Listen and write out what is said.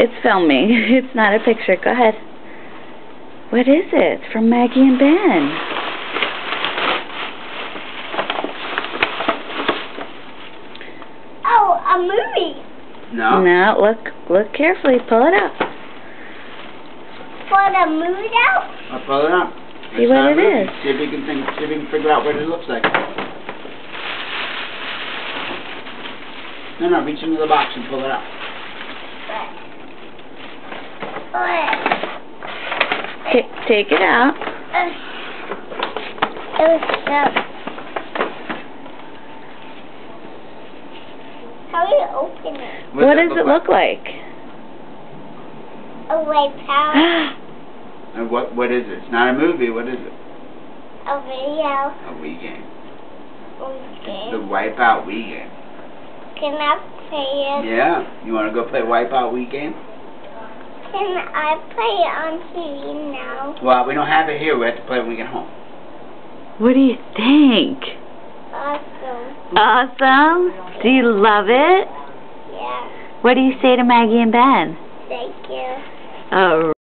It's filming. It's not a picture. Go ahead. What is it? From Maggie and Ben. Oh, a movie. No? No, look look carefully. Pull it up. For the movie out? I'll pull it up. See Let's what start it moving. is. See if we can think, see if we can figure out what it looks like. No, no, reach into the box and pull it up. What? Ta- take it out. Uh, it was. How do you open it? What, does it look like? A white power. And what, what is it? It's not a movie. What is it? a video. A Wii game. Okay. The Wipeout Wii game. Can I play it? Yeah. You want to go play Wipeout Wii game? Can I play it on TV now? Well, we don't have it here. We have to play it when we get home. what do you think? Awesome. Awesome. Do you love it? Yeah. What do you say to Maggie and Ben? Thank you. Oh.